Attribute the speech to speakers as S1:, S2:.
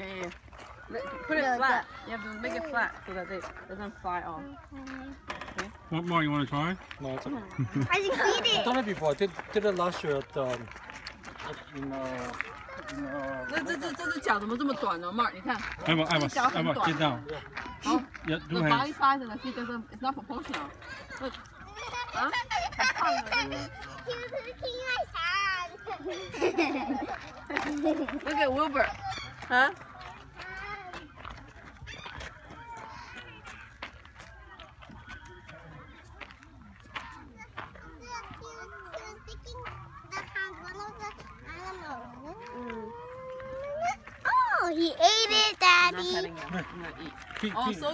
S1: Yeah, yeah. Let- Put it
S2: Yeah,
S1: flat. You have to make it flat so that it doesn't fly off.
S3: What more you want to try?
S4: No, it's okay.
S2: I succeeded.
S4: I've done it before. I did, did it last year at, um, at in, uh, in, uh,
S1: 这这这这只脚怎么这么短呢？Mark，你看，
S3: Emma, Emma,
S1: 脚很
S3: Emma,
S1: 短
S3: get down.
S1: 好
S3: Yeah,
S1: The
S3: two
S1: body
S3: hands.
S1: size and the feet doesn't, it's not proportional. Look. 啊，很胖的，是不是 Look at Wilbur. 啊？
S2: He ate it,
S1: I'm not
S2: Daddy.
S1: I'm gonna eat.
S3: Keep,
S1: Oh,
S3: keep.
S1: so